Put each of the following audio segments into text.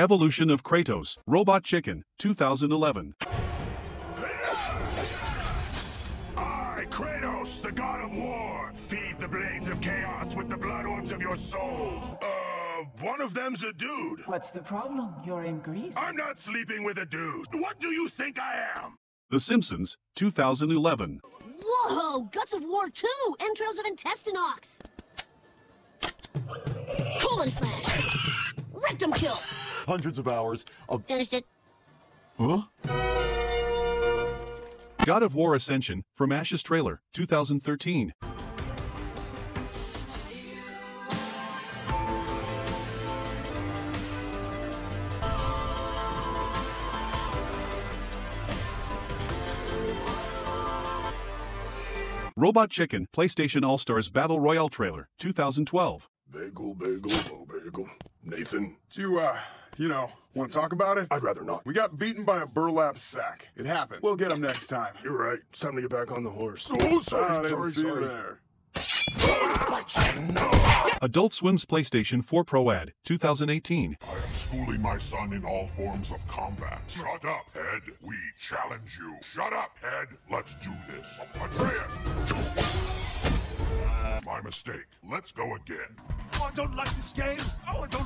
Evolution of Kratos, Robot Chicken, 2011. I, Kratos, the god of war, feed the blades of chaos with the blood orbs of your souls. Uh, one of them's a dude. What's the problem? You're in Greece. I'm not sleeping with a dude. What do you think I am? The Simpsons, 2011. Whoa! Guts of War 2! Entrails of Intestinox! Colon slash! Rectum kill! Hundreds of hours of. Finished it. Huh? God of War Ascension, from Ashes trailer, 2013. Robot Chicken, PlayStation All Stars Battle Royale trailer, 2012. Bagel, bagel, oh bagel. Nathan, Do you, uh, you know, want to talk about it? I'd rather not. We got beaten by a burlap sack. It happened. We'll get him next time. You're right. It's time to get back on the horse. Oh, sorry, didn't sorry, sorry. there. Adult Swim's PlayStation 4 Pro ad, 2018. I am schooling my son in all forms of combat. Shut up, head. We challenge you. Shut up, head. Let's do this. Atreus! My mistake. Let's go again. Oh, I don't like this game. Oh, I don't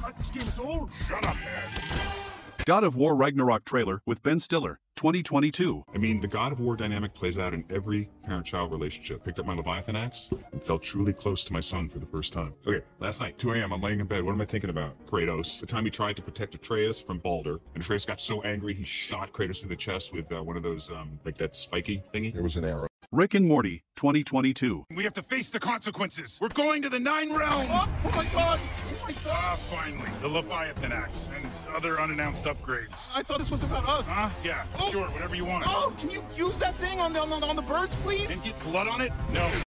like this game at all. Shut up, head. God of War Ragnarok trailer with Ben Stiller, 2022. I mean, the God of War dynamic plays out in every parent-child relationship. Picked up my Leviathan axe and felt truly close to my son for the first time. Okay, last night, 2 a.m., I'm laying in bed. What am I thinking about? Kratos. The time he tried to protect Atreus from Baldur, and Atreus got so angry he shot Kratos through the chest with uh, one of those, um, like that spiky thingy. It was an arrow. Rick and Morty, 2022. We have to face the consequences. We're going to the Nine Realms. Oh, oh my god! Oh my god! Ah, finally, the Leviathan axe and other unannounced upgrades. I thought this was about us. Huh? Yeah, Oh. sure, whatever you want. Oh, can you use that thing on the on the, on the birds, please? And get blood on it? No.